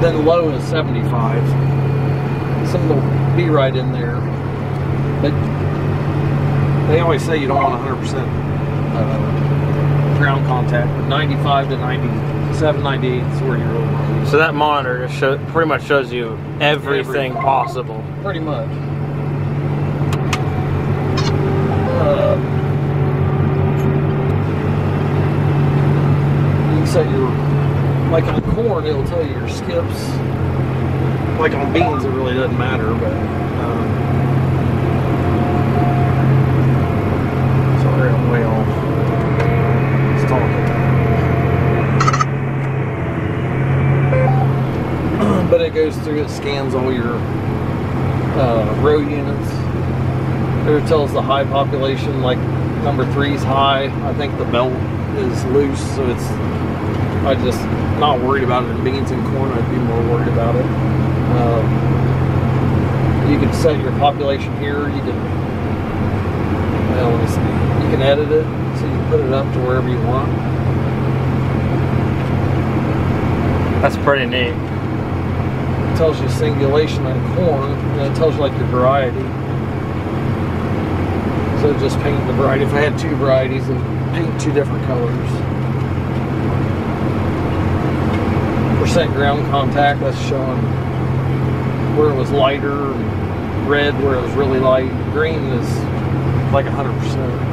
then low is 75. Some will be right in there, but they always say you don't want 100% uh, ground contact. But 95 to 97, 98 is where you're over. So that monitor just show, pretty much shows you everything Everything. possible. Pretty much. Uh, you can set your, like on corn, it'll tell you your skips. Like on beans, it really doesn't matter, but. Um. It's talking. but it goes through, it scans all your uh, row units. It tells the high population, like number three is high. I think the belt is loose, so it's. I just not worried about it in beans and corn. I'd be more worried about it. Um, you can set your population here. You can. Well, let me see. You can edit it, so you can put it up to wherever you want. That's pretty neat. It tells you singulation on corn, and it tells you like your variety. So just paint the variety. If I had two varieties, and paint two different colors. Percent ground contact, that's showing where it was lighter, red where it was really light. Green is like 100%.